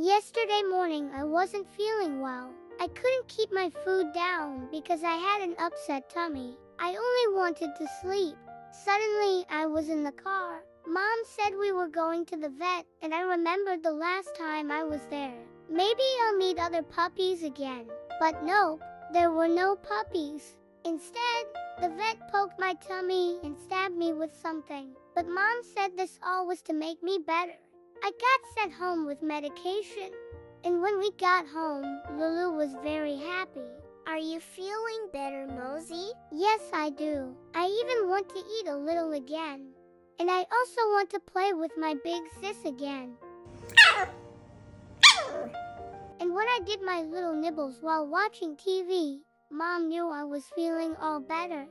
Yesterday morning I wasn't feeling well. I couldn't keep my food down because I had an upset tummy. I only wanted to sleep. Suddenly, I was in the car. Mom said we were going to the vet, and I remembered the last time I was there. Maybe I'll meet other puppies again. But nope, there were no puppies. Instead, the vet poked my tummy and stabbed me with something. But mom said this all was to make me better. I got sent home with medication. And when we got home, Loulou was very happy. Are you feeling better, Mosy? Yes, I do. I even want to eat a little again. And I also want to play with my big sis again. And when I did my little nibbles while watching TV, Mom knew I was feeling all better.